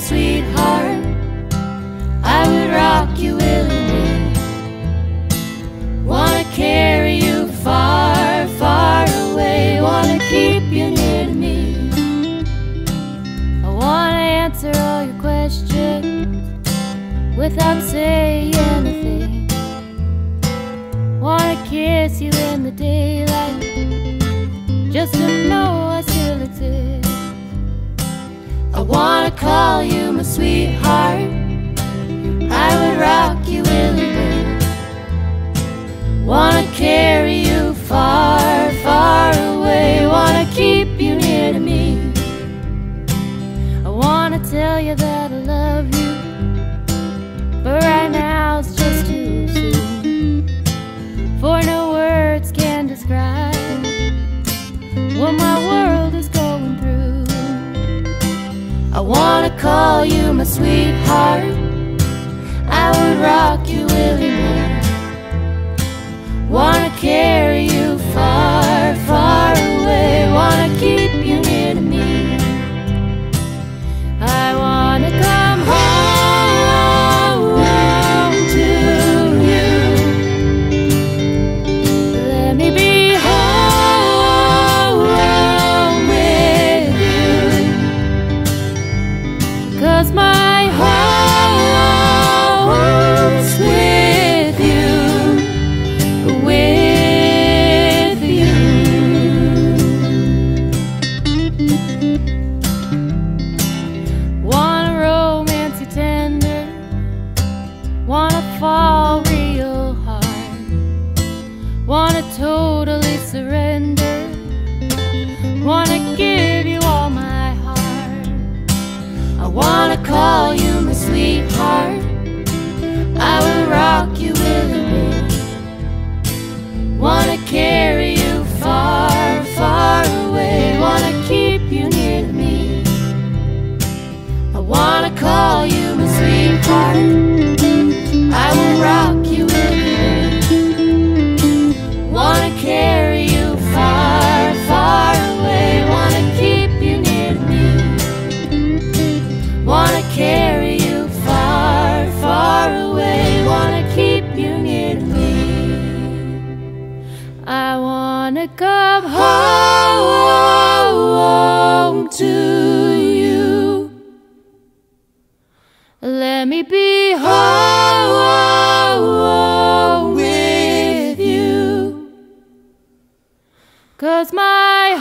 sweetheart. I would rock you willingly. Wanna carry you far, far away. Wanna keep you near to me. I wanna answer all your questions without saying anything. Wanna kiss you in the daylight just to know I still exist. I wanna call you my sweetheart. I would rock you willingly. Wanna carry you far, far away. Wanna keep you near to me. I wanna tell you that I love you. But right now it's just too soon. For no words can describe what my world wanna call you my sweetheart. I would rock you willingly. Totally surrender, wanna give you all my heart. I wanna call you my sweetheart. I will rock you with willingly. Wanna carry you far, far away. Wanna keep you near to me. I wanna call you my sweetheart. Home to you. Let me be home with you. Cause my